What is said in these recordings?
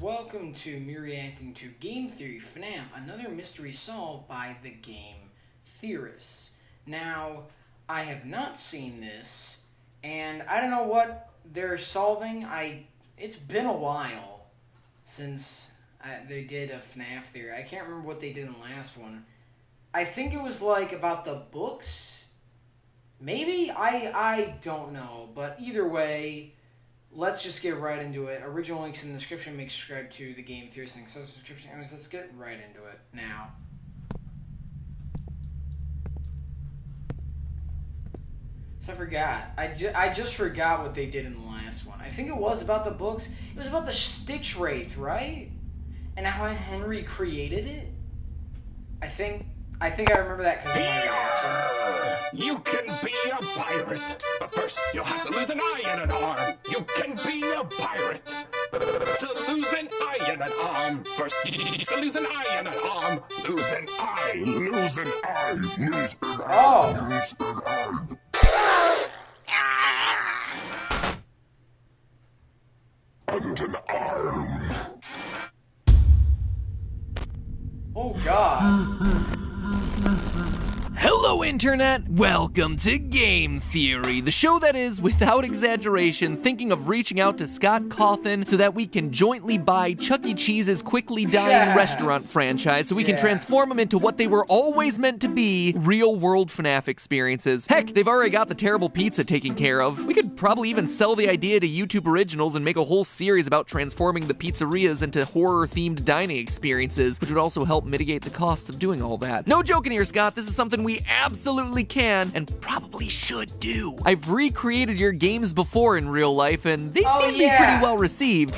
welcome to me reacting to Game Theory FNAF, another mystery solved by the Game Theorists. Now, I have not seen this, and I don't know what they're solving. I It's been a while since I, they did a FNAF theory. I can't remember what they did in the last one. I think it was like about the books. Maybe? I, I don't know, but either way let's just get right into it. Original links in the description. Make subscribe to the Game Theorist. So subscription. Anyways, let's get right into it now. So I forgot. I, ju- I just forgot what they did in the last one. I think it was about the books. It was about the Stitch Wraith, right? And how Henry created it. I think I think I remember that because of my reaction. You can be a pirate, but first you'll have to lose an eye and an arm. You can be a pirate. To lose an eye and an arm. First, to lose an eye and an arm. Lose an eye. Lose an eye. Lose an eye. Oh. Lose an eye. And an arm. Oh God. Mm-hmm. Internet! Welcome to Game Theory, the show that is, without exaggeration, thinking of reaching out to Scott Cawthon so that we can jointly buy Chuck E. Cheese's quickly dying Yeah. restaurant franchise so we can transform them into what they were always meant to be real world FNAF experiences. Heck, they've already got the terrible pizza taken care of. We could probably even sell the idea to YouTube Originals and make a whole series about transforming the pizzerias into horror themed dining experiences, which would also help mitigate the costs of doing all that. No joking here, Scott. This is something we absolutely can and probably should do. I've recreated your games before in real life, and they Oh, seem to be pretty well received.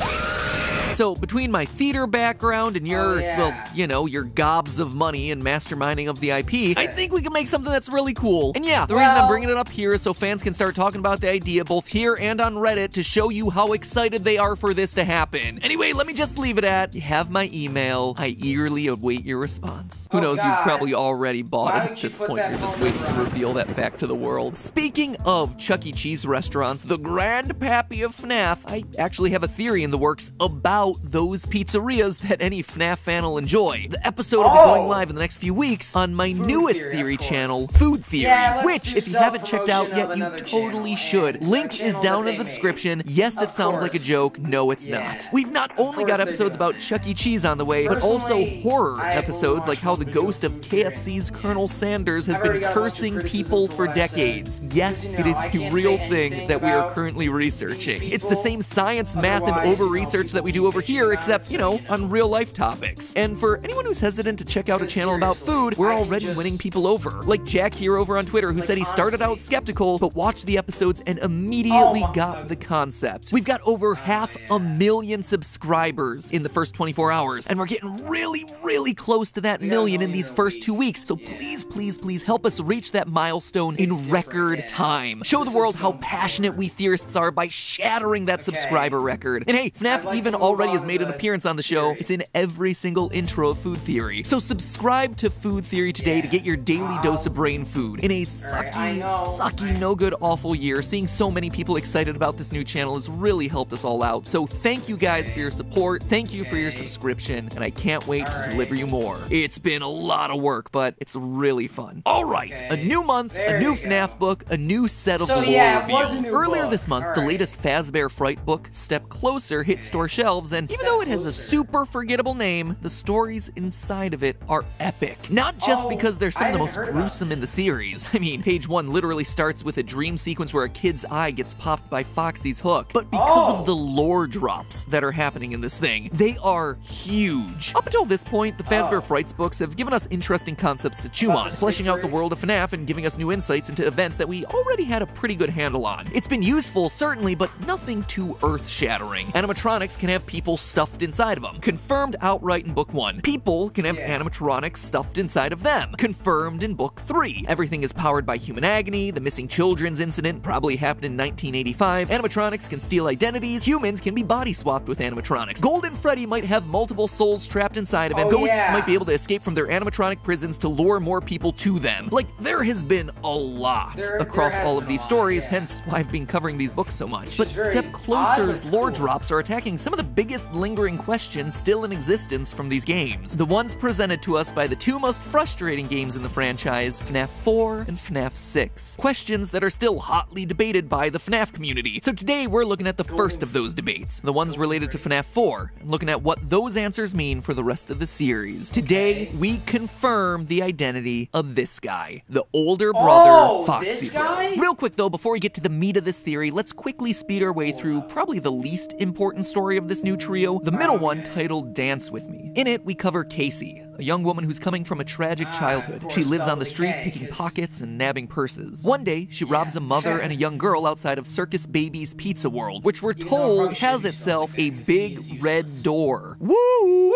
So between my theater background and your, Oh, yeah. well, you know, your gobs of money and masterminding of the IP, I think we can make something that's really cool. And yeah, the reason I'm bringing it up here is so fans can start talking about the idea both here and on Reddit to show you how excited they are for this to happen. Anyway, let me just leave it at you have my email. I eagerly await your response. Who Oh, knows, God. you've probably already bought Why it at this point. You're just waiting to reveal that fact to the world. Speaking of Chuck E. Cheese restaurants, the grandpappy of FNAF, I actually have a theory in the works about those pizzerias that any FNAF fan will enjoy. The episode will be oh! going Oh. live in the next few weeks on my Food newest Theory, theory, channel, Food Theory, Yeah, which, if you haven't checked out yet, you totally channel, should. and Link is down in the description. made. Yes, it Of sounds like a joke. No, it's Yeah. not. We've not Of only got episodes about Chuck E. Cheese on the way, but also horror I episodes like how the ghost of Theory. KFC's Colonel Sanders has been got a bunch of cursing people for for what I said, decades. Yes, it is it know, is I a real thing that we are currently researching. It's the same science, math, and over research that we do people over here, except, you know, on real life topics. And for anyone who's hesitant to check out a channel about food, we're already winning people over. Like Jack here over on Twitter, who said he started out skeptical, but watched the episodes and immediately Oh got the concept. We've got over half a million subscribers in the first 24 hours, and we're getting really, really close to that million in these first two weeks. So please, please, please help us reach that milestone in record time. Show the world how passionate we theorists are by shattering that subscriber record. And hey, FNAF even move already has made an appearance on the show. theory. It's in every single intro of Food Theory. So subscribe to Food Theory today to get your daily Wow. dose of brain food. In a sucky, know. sucky, no good, awful year, seeing so many people excited about this new channel has really helped us all out. So thank you guys for your support. Thank you for your subscription, and I can't wait to Alright. deliver you more. It's been a lot of work, but it's really fun. All right, a new month, There a new you go. FNAF book, a new set of So, lore yeah, it was a new Earlier book. this month, the Alright. latest Fazbear Fright book, Step Closer, hit store shelves, and even though it has a super forgettable name, the stories inside of it are epic. Not just Oh, because they're some of the most gruesome in the series. I mean, page one literally starts with a dream sequence where a kid's eye gets popped by Foxy's hook. But because Oh. of the lore drops that are happening in this thing, they are huge. Up until this point, the Fazbear Oh. Frights books have given us interesting concepts to chew on, fleshing out the world of FNAF and giving us new insights into events that we already had a pretty good handle on. It's been useful, certainly, but nothing too earth shattering. Animatronics can have people stuffed inside of them. Confirmed outright in Book 1. People can have Yeah. animatronics stuffed inside of them. Confirmed in Book 3. Everything is powered by human agony. The missing children's incident probably happened in 1985. Animatronics can steal identities. Humans can be body swapped with animatronics. Golden Freddy might have multiple souls trapped inside of him. Oh, Ghosts yeah. might be able to escape from their animatronic prisons to lure more people to them. Like, there has been a lot There- across there all of these lot, stories, yeah. hence why I've been covering these books so much. But Step Closer's lore cool. drops are attacking some of the biggest lingering questions still in existence from these games. The ones presented to us by the two most frustrating games in the franchise, FNAF 4 and FNAF 6. Questions that are still hotly debated by the FNAF community. So today we're looking at the first of those debates, the ones related to FNAF 4, and looking at what those answers mean for the rest of the series. Today we confirm the identity of this guy, the older brother, Oh, Foxy this guy? Real quick though, before we get to the meat of this theory, let's quickly speed our way through probably the least important story of this new trio, the middle one titled Dance With Me. In it, we cover Casey, a young woman who's coming from a tragic Ah, childhood. She lives on the street K, picking 'cause- pockets and nabbing purses. One day, she robs a mother and a young girl outside of Circus Baby's Pizza World, which we're Even told has itself a like that, 'cause C big red door. Woo, woo,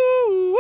woo.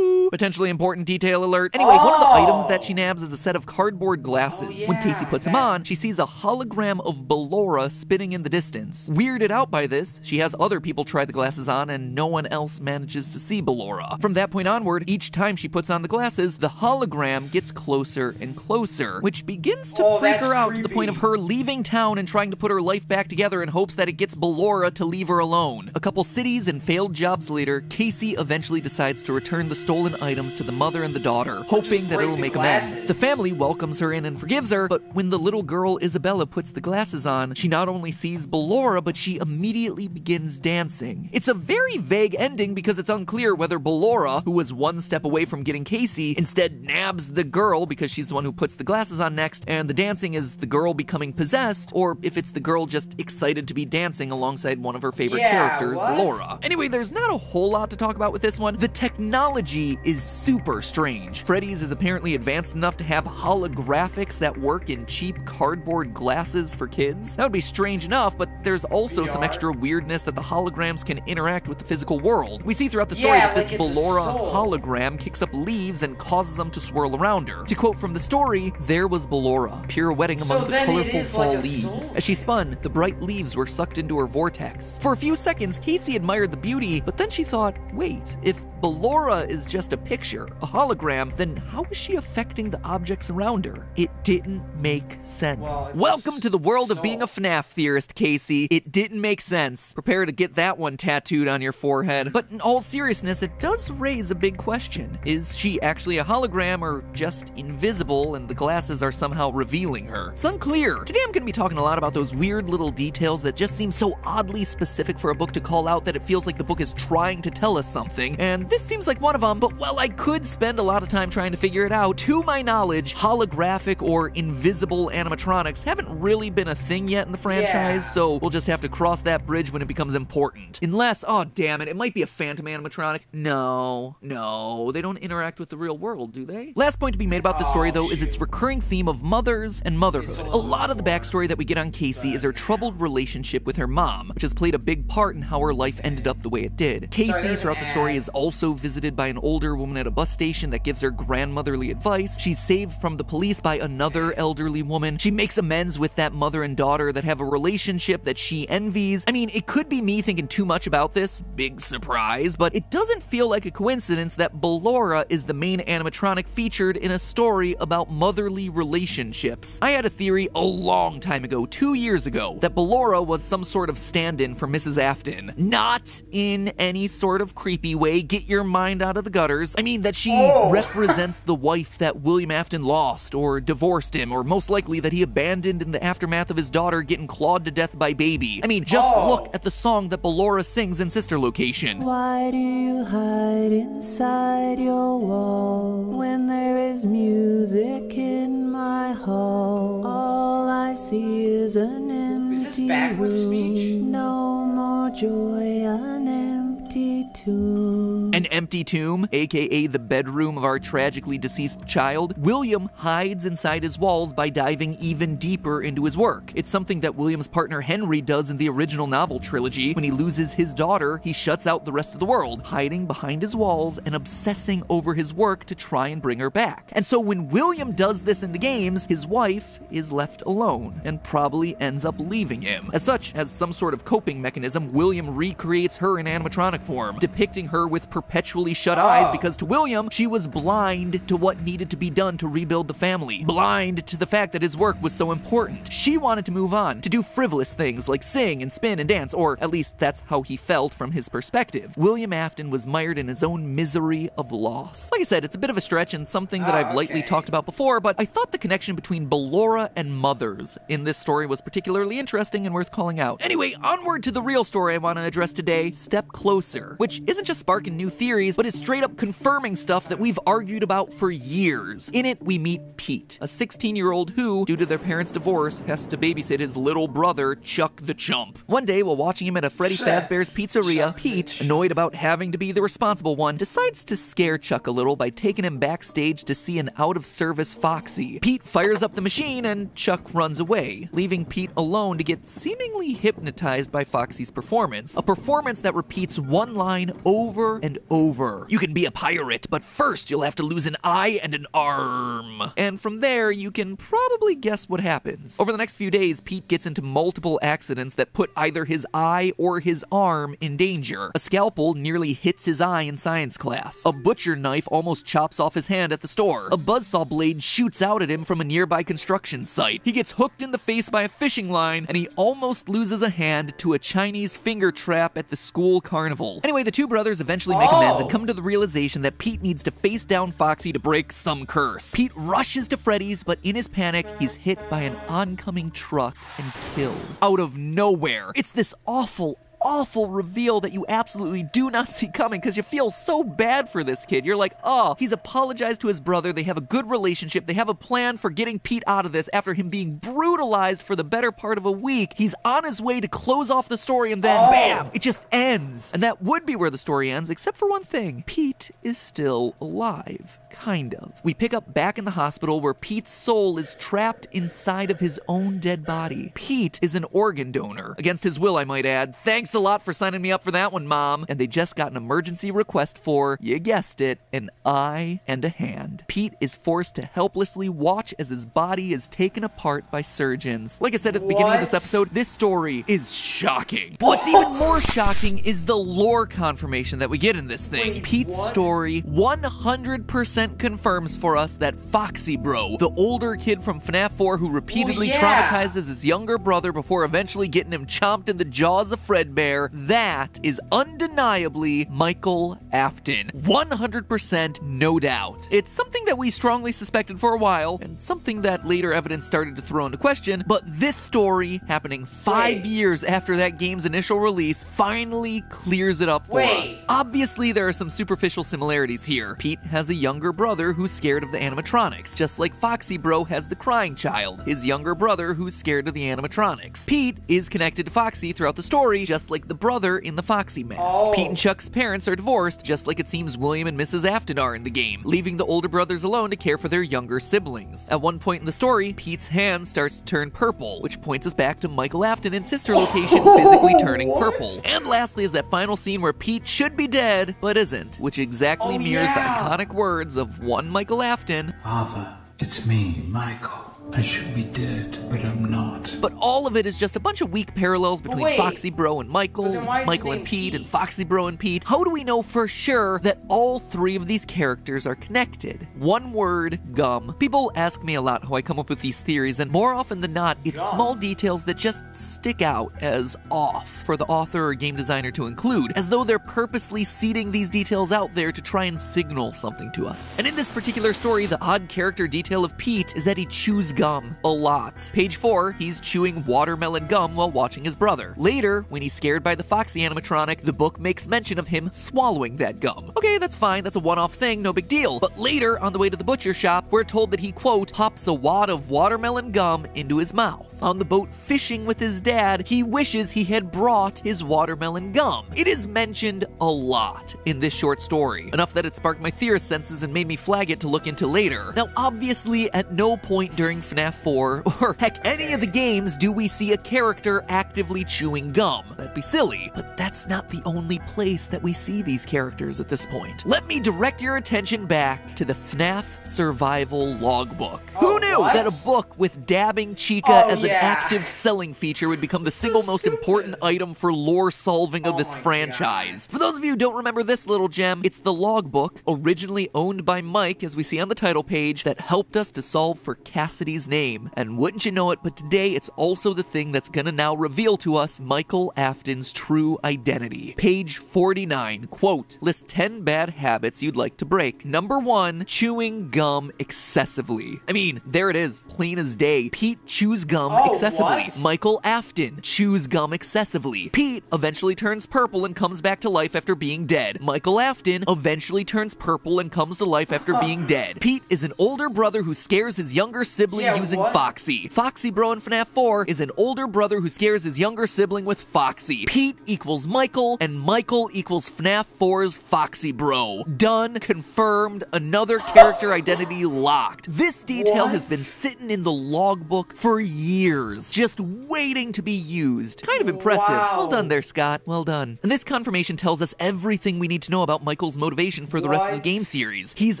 Potentially important detail alert. Anyway, one of the Oh. items that she nabs is a set of cardboard glasses. Oh, When Casey puts them on, she sees a hologram of Ballora spinning in the distance. Weirded out by this, she has other people try the glasses on and no one else manages to see Ballora. From that point onward, each time she puts on the glasses, the hologram gets closer and closer, which begins to Oh, freak her out to the point of her leaving town and trying to put her life back together in hopes that it gets Ballora to leave her alone. A couple cities and failed jobs later, Casey eventually decides to return the stolen items to the mother and the daughter, hoping that it'll make amends. glasses. The family welcomes her in and forgives her, but when the little girl Isabella puts the glasses on, she not only sees Ballora, but she immediately begins dancing. It's a very vague ending because it's unclear whether Ballora, who was one step away from getting Casey, instead nabs the girl because she's the one who puts the glasses on next, and the dancing is the girl becoming possessed, or if it's the girl just excited to be dancing alongside one of her favorite Yeah, characters, what? Ballora. Anyway, there's not a whole lot to talk about with this one. The technology is super strange. Freddy's is apparently advanced enough to have holographics that work in cheap cardboard glasses for kids. That would be strange enough, but there's also some extra weirdness that the holograms can interact with the physical world. We see throughout the story Yeah, that this like Ballora hologram kicks up leaves and causes them to swirl around her. To quote from the story, there was Ballora, pirouetting So among the colorful is like fall leaves. As she spun, the bright leaves were sucked into her vortex. For a few seconds, Casey admired the beauty, but then she thought, wait, if Ballora is just a picture, a hologram, then how is she affecting the objects around her? It didn't make sense. Well, Welcome to the world of being a FNAF theorist, Casey. It didn't make sense. Prepare to get that one tattooed on your forehead. But in all seriousness, it does raise a big question. Is she actually a hologram or just invisible and the glasses are somehow revealing her? It's unclear. Today I'm going to be talking a lot about those weird little details that just seem so oddly specific for a book to call out that it feels like the book is trying to tell us something. And this seems like one of them, but while I could spend a lot of time trying to figure it out, to my knowledge, holographic or invisible animatronics haven't really been a thing yet in the franchise, Yeah. so we'll just have to cross that bridge when it becomes important. Unless, oh damn it, it might be a phantom animatronic. No, no, they don't interact with the real world, do they? Last point to be made about this story, Oh, though, is its recurring theme of mothers and motherhood. A A lot of the backstory that we get on Casey is her troubled relationship with her mom, which has played a big part in how her life ended up the way it did. Casey, throughout the story, is also visited by an older woman at a bus station that gives her grandmotherly advice. She's saved from the police by another elderly woman. She makes amends with that mother and daughter that have a relationship that she envies. I mean, it could be me thinking too much about this, big surprise, but it doesn't feel like a coincidence that Ballora is the main animatronic featured in a story about motherly relationships. I had a theory a long time ago, two years ago, that Ballora was some sort of stand in for Mrs. Afton. Not in any sort of creepy way, get your mind out of the gutters. I mean, that she Oh. represents the wife that William Afton lost, or divorced him, or most likely that he abandoned in the aftermath of his daughter getting clawed to death by Baby. I mean, just Oh. look at the song that Ballora sings in Sister Location. Why do you hide inside your wall when there is music in my hall? All I see is an empty Is this backwards room. speech? No more joy, an empty tomb. An empty tomb, aka the bedroom of our tragically deceased child, William hides inside his walls by diving even deeper into his work. It's something that William's partner Henry does in the original novel trilogy. When he loses his daughter, he shuts out the rest of the world, hiding behind his walls and obsessing over his work to try and bring her back. And so when William does this in the games, his wife is left alone and probably ends up leaving him. As such, as some sort of coping mechanism, William recreates her in animatronic form, depicting her with perpetually shut eyes because to William, she was blind to what needed to be done to rebuild the family, blind to the fact that his work was so important. She wanted to move on, to do frivolous things like sing and spin and dance, or at least that's how he felt from his perspective. William Afton was mired in his own misery of loss. Like I said, it's a bit of a stretch and something that Ah, I've lightly okay. talked about before, but I thought the connection between Ballora and mothers in this story was particularly interesting and worth calling out. Anyway, onward to the real story I want to address today Step Closer, which isn't just sparking new theories, but is straight up confirming stuff that we've argued about for years. In it, we meet Pete, a 16 year old who, due to their parents' divorce, has to babysit his little brother, Chuck the Chump. One day, while watching him at a Freddy Fazbear's pizzeria, Pete, annoyed about having to be the responsible one, decides to scare Chuck a little by taking him backstage to see an out of service Foxy. Pete fires up the machine and Chuck runs away, leaving Pete alone to get seemingly hypnotized by Foxy's performance. A performance that repeats one line over and over. You can be a pirate, but first you'll have to lose an eye and an arm. And from there, you can probably guess what happens. Over the next few days, Pete gets into multiple accidents that put either his eye or his arm in danger. A scalpel nearly hits his eye in science class. A butcher knife almost chops off his hand at the store. A buzzsaw blade shoots out at him from a nearby construction site. He gets hooked in the face by a fishing line, and he almost loses a hand to a Chinese finger trap at the school carnival. Anyway, the two brothers eventually make amends and Oh. come to the realization that Pete needs to face down Foxy to break some curse. Pete rushes to Freddy's, but in his panic, he's hit by an oncoming truck and killed. Out of nowhere. It's this awful, awful reveal that you absolutely do not see coming because you feel so bad for this kid. You're like, oh, he's apologized to his brother. They have a good relationship. They have a plan for getting Pete out of this after him being brutalized for the better part of a week. He's on his way to close off the story, and then, Oh. bam, it just ends. And that would be where the story ends, except for one thing Pete is still alive. Kind of. We pick up back in the hospital where Pete's soul is trapped inside of his own dead body. Pete is an organ donor. Against his will, I might add. Thanks a lot for signing me up for that one, Mom. And they just got an emergency request for, you guessed it, an eye and a hand. Pete is forced to helplessly watch as his body is taken apart by surgeons. Like I said at the beginning of this episode, this story is shocking. But what's even more shocking is the lore confirmation that we get in this thing. Wait, Pete's what? story 100% confirms for us that Foxy Bro, the older kid from FNAF 4 who repeatedly oh, yeah. traumatizes his younger brother before eventually getting him chomped in the jaws of Fredbear, that is undeniably Michael Afton. 100% no doubt. It's something that we strongly suspected for a while, and something that later evidence started to throw into question, but this story, happening five Wait. years after that game's initial release, finally clears it up for Wait. us. Obviously, there are some superficial similarities here. Pete has a younger brother who's scared of the animatronics, just like Foxy Bro has the crying child, his younger brother who's scared of the animatronics. Pete is connected to Foxy throughout the story, just like the brother in the Foxy mask. Oh. Pete and Chuck's parents are divorced, just like it seems William and Mrs. Afton are in the game, leaving the older brothers alone to care for their younger siblings. At one point in the story, Pete's hand starts to turn purple, which points us back to Michael Afton and sister location physically turning What? purple. And lastly is that final scene where Pete should be dead, but isn't, which exactly Oh, mirrors yeah. the iconic words of one Michael Afton. Father, it's me, Michael. I should be dead, but I'm not. But all of it is just a bunch of weak parallels between wait. Foxy Bro and Michael, But then why is his Michael and Pete, Pete? and Foxy Bro and Pete. How do we know for sure that all three of these characters are connected? One word, gum. People ask me a lot how I come up with these theories, and more often than not, it's Gum. small details that just stick out as off for the author or game designer to include, as though they're purposely seeding these details out there to try and signal something to us. And in this particular story, the odd character detail of Pete is that he chews gum a lot. Page 4, he's chewing watermelon gum while watching his brother. Later, when he's scared by the Foxy animatronic, the book makes mention of him swallowing that gum. Okay, that's fine, that's a one off thing, no big deal. But later, on the way to the butcher shop, we're told that he, quote, pops a wad of watermelon gum into his mouth. On the boat fishing with his dad, he wishes he had brought his watermelon gum. It is mentioned a lot in this short story, enough that it sparked my theorist senses and made me flag it to look into later. Now, obviously, at no point during FNAF 4, or heck, any of the games do we see a character actively chewing gum. That'd be silly, but that's not the only place that we see these characters at this point. Let me direct your attention back to the FNAF Survival Logbook. Who Oh, knew what? that a book with dabbing Chica Oh, as an yeah. active selling feature would become the single most important item for lore solving of Oh this franchise? For those of you who don't remember this little gem, it's the logbook, originally owned by Mike, as we see on the title page, that helped us to solve for Cassidy's name. And wouldn't you know it, but today it's also the thing that's gonna now reveal to us Michael Afton's true identity. Page 49, quote, list 10 bad habits you'd like to break. Number one, chewing gum excessively. I mean, there it is, plain as day. Pete chews gum Oh, excessively. what? Michael Afton chews gum excessively. Pete eventually turns purple and comes back to life after being dead. Michael Afton eventually turns purple and comes to life after being dead. Pete is an older brother who scares his younger sibling Yeah, using what? Foxy. Foxy Bro in FNAF 4 is an older brother who scares his younger sibling with Foxy. Pete equals Michael, and Michael equals FNAF 4's Foxy Bro. Done, confirmed, another character identity locked. This detail has been sitting in the logbook for years, just waiting to be used. Kind of impressive. Wow. Well done there, Scott. Well done. And this confirmation tells us everything we need to know about Michael's motivation for the rest of the game series. He's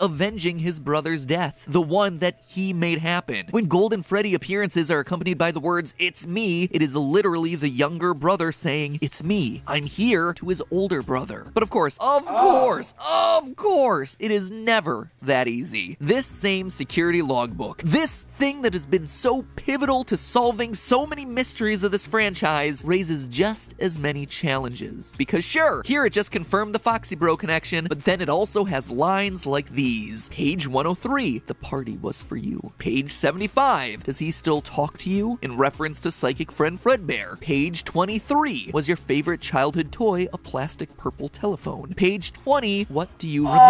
avenging his brother's death, the one that he made happen. When Golden Freddy appearances are accompanied by the words, It's me, it is literally the younger brother saying, It's me. I'm here to his older brother. But of course, of ah. course, of course, it is never that easy. This same security logbook, this thing that has been so pivotal to solving so many mysteries of this franchise, raises just as many challenges. Because sure, here it just confirmed the Foxy Bro connection, but then it also has lines like these. Page 103, the party was for you. Page 75, does he still talk to you? In reference to psychic friend Fredbear. Page 23, was your favorite childhood toy a plastic purple telephone? Page 20, what do you remember?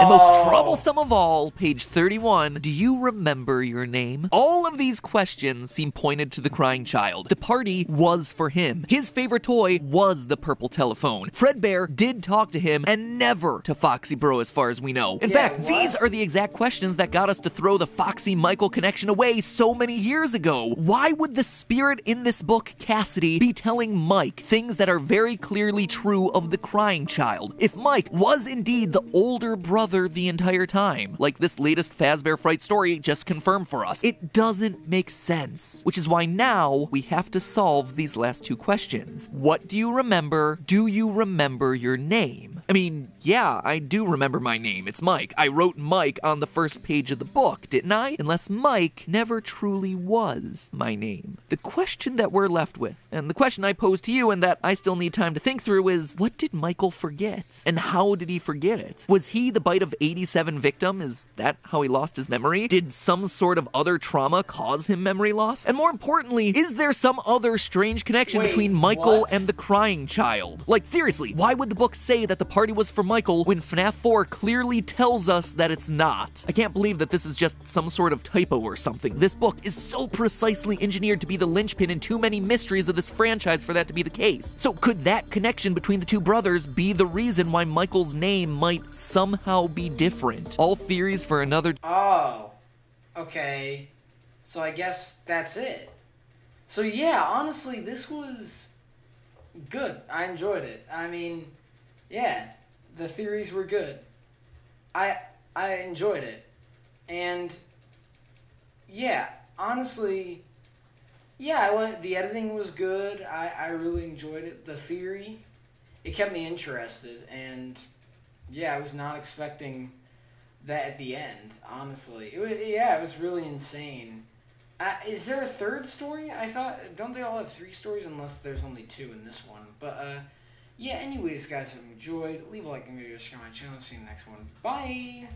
And most oh. troublesome of all, page 31, do you remember your name? All of these questions seem pointed to the crying child. The party was for him. His favorite toy was the purple telephone. Fredbear did talk to him and never to Foxy Bro as far as we know. In Yeah, fact, what? these are the exact questions that got us to throw the Foxy Michael connection away so many years ago. Why would the spirit in this book, Cassidy, be telling Mike things that are very clearly true of the crying child? If Mike was indeed the older brother the entire time, like this latest Fazbear Fright story just confirmed for us, it doesn't make sense. Which is why now we have to solve these last two questions. What do you remember? Do you remember your name? I mean, yeah, I do remember my name. It's Mike. I wrote Mike on the first page of the book, didn't I? Unless Mike never truly was my name. The question that we're left with, and the question I pose to you and that I still need time to think through is what did Michael forget? And how did he forget it? Was he the bite of 87 victim? Is that how he lost his memory? Did some sort of other trauma cause him memory loss? And more importantly, is there some other strange connection Wait, between Michael what? and the crying child? Like, seriously, why would the book say that the party was for Michael when FNAF 4 clearly tells us that it's not? I can't believe that this is just some sort of typo or something. This book is so precisely engineered to be the linchpin in too many mysteries of this franchise for that to be the case. So, could that connection between the two brothers be the reason why Michael's name might somehow be different? All theories for another Oh, okay. So I guess that's it. So yeah, honestly, this was good. I enjoyed it. I mean, yeah, the theories were good. I I enjoyed it, and yeah, honestly, yeah, I went, the editing was good. I I really enjoyed it. The theory, it kept me interested, and yeah, I was not expecting that at the end. Honestly, it was, yeah, it was really insane. Uh, is there a third story? I thought don't they all have three stories unless there's only two in this one. But uh, yeah. Anyways, guys, have enjoyed. Leave a like and video, subscribe to my channel. See you in the next one. Bye.